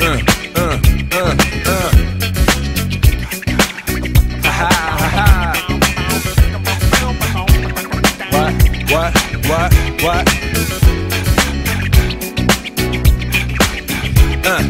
Uh, uh, uh, uh. Ha. What? What? What? What? Uh.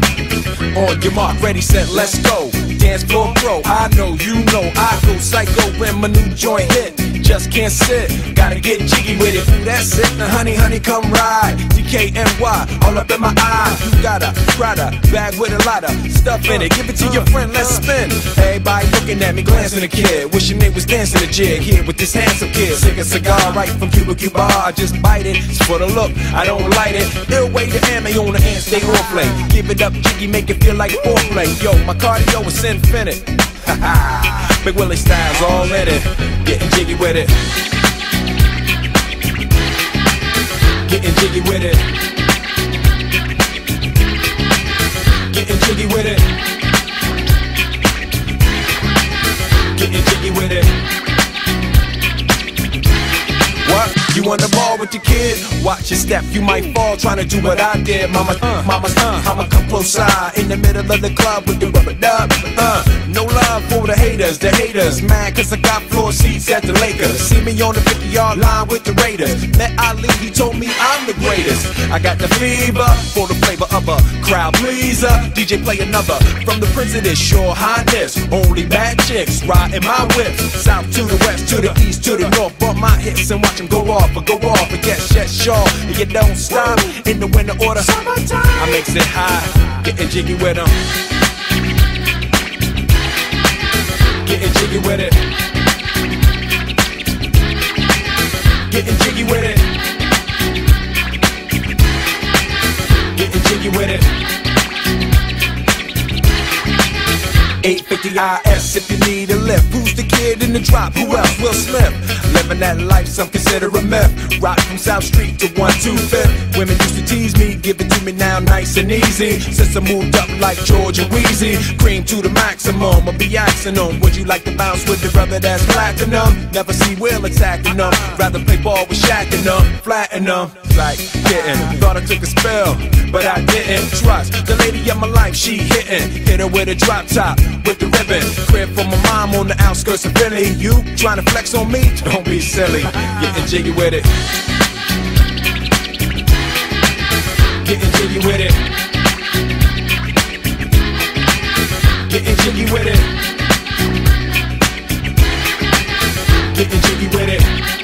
On your mark, ready, set, let's go. Dance floor pro, I know, you know, I go psycho when my new joint hit. Just can't sit, gotta get jiggy with it. That's it, now honey, honey, come ride. DKNY, all up in my eye. You got a Prada bag with a lot of stuff in it. Give it to your friend, let's spin. Everybody looking at me, glancing a kid. Wishing they was dancing a jig here with this handsome kid. Sick a cigar right from Cuba Cuba. I just bite it. It's for the look, I don't light it. Ill way to ammo on the hand, stay on play. Give it up, jiggy, make it feel like foreplay. Yo, my cardio is infinite. Big Willie styles all in it. Getting jiggy with it. Getting jiggy with it. You on the ball with your kid? Watch your step, you might fall trying to do what I did. Mama, uh, mama, uh, I'ma come close side in the middle of the club with the rubber dub. Uh, no love for the haters, the haters. Mad cause I got floor seats at the Lakers. See me on the 50 yard line with the Raiders. Met Ali, he told me I'm the greatest. I got the fever for the flavor of a crowd pleaser. DJ play another from the this sure highness. Only bad chicks riding my whip. South to the west, to the east, to the north. Bump my hips and watch them go off, or go off, and get shut sure. And you don't stop in the winter order. I makes it high, getting jiggy with them. Getting jiggy with it. Getting jiggy with it. Getting jiggy with it. 850 IS if you need a lift. Who's the kid in the drop? Who else will slip? Living that life, some consider a myth. Rock from South Street to 125th. Women used to tease me, give it to me now nice and easy. Since I moved up like Georgia Wheezy, cream to the maximum. I'll be asking them, would you like to bounce with the brother that's platinum? Never see Will attacking them. Rather play ball with Shaq and them, flatten them like getting. Thought I took a spell, but I didn't trust the lady of my life. She hitting, hit her with a drop top, with the ribbon. Crib for my mom on the outskirts of Philly. You trying to flex on me? Don't be silly. Getting jiggy with it. Getting jiggy with it. Getting jiggy with it. Getting jiggy with it.